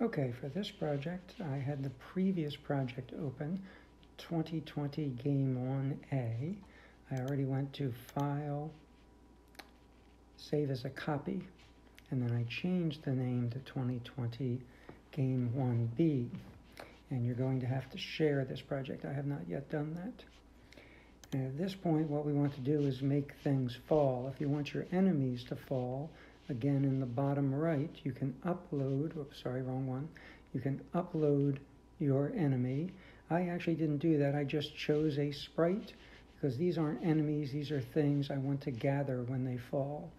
Okay, for this project, I had the previous project open, 2020 Game 1A. I already went to File, Save as a Copy, and then I changed the name to 2020 Game 1B. And you're going to have to share this project. I have not yet done that. And at this point, what we want to do is make things fall. If you want your enemies to fall, again in the bottom right, you can upload, oops, sorry, wrong one. You can upload your enemy. I actually didn't do that. I just chose a sprite because these aren't enemies. These are things I want to gather when they fall.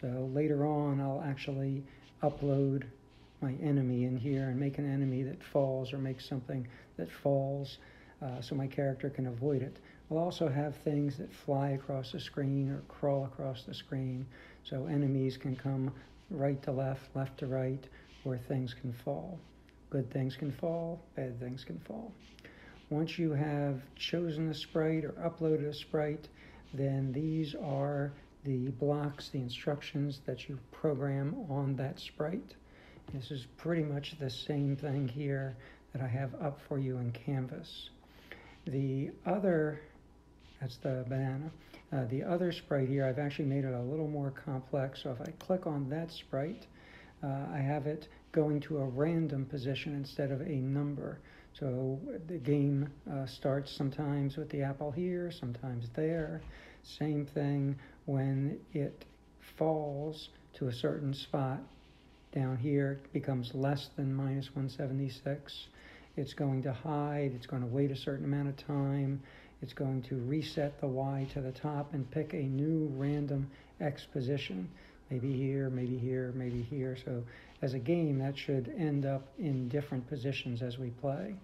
So later on, I'll actually upload my enemy in here and make an enemy that falls or make something that falls uh, so my character can avoid it. We'll also have things that fly across the screen or crawl across the screen so enemies can come right to left, left to right, where things can fall. Good things can fall, bad things can fall. Once you have chosen a sprite or uploaded a sprite, then these are the blocks, the instructions that you program on that sprite. This is pretty much the same thing here that I have up for you in Canvas. The other, that's the banana. Uh, the other sprite here, I've actually made it a little more complex. So if I click on that sprite, uh, I have it going to a random position instead of a number. So the game uh, starts sometimes with the apple here, sometimes there. Same thing when it falls to a certain spot down here, it becomes less than minus 176. It's going to hide, it's going to wait a certain amount of time, it's going to reset the Y to the top and pick a new random X position. Maybe here, maybe here, maybe here. So as a game, that should end up in different positions as we play.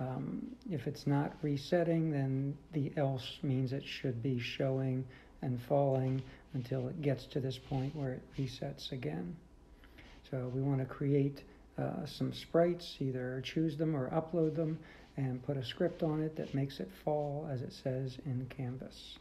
Um, if it's not resetting, then the else means it should be showing and falling until it gets to this point where it resets again. So we want to create uh, some sprites, either choose them or upload them, and put a script on it that makes it fall as it says in Canvas.